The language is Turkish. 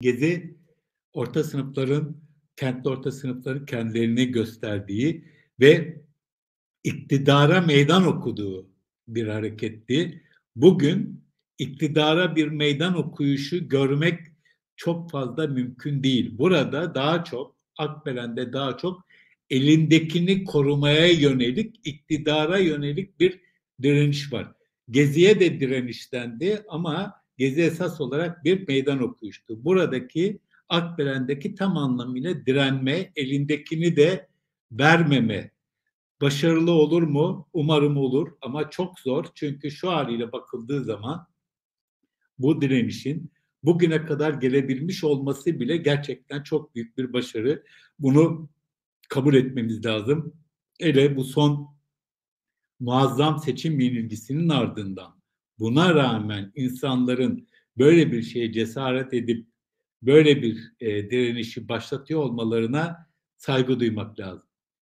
Gezi orta sınıfların, kentli orta sınıfların kendilerini gösterdiği ve iktidara meydan okuduğu bir hareketti. Bugün iktidara bir meydan okuyuşu görmek çok fazla mümkün değil. Burada daha çok Akbelen'de daha çok elindekini korumaya yönelik, iktidara yönelik bir direniş var. Gezi'ye de direniştendi ama Gezi esas olarak bir meydan okuyuştu. Buradaki Akbelen'deki tam anlamıyla direnme, elindekini de vermeme. Başarılı olur mu? Umarım olur ama çok zor. Çünkü şu haliyle bakıldığı zaman bu direnişin bugüne kadar gelebilmiş olması bile gerçekten çok büyük bir başarı. Bunu kabul etmemiz lazım. Hele bu son muazzam seçim yenilgisinin ardından buna rağmen insanların böyle bir şeye cesaret edip böyle bir e, direnişi başlatıyor olmalarına saygı duymak lazım.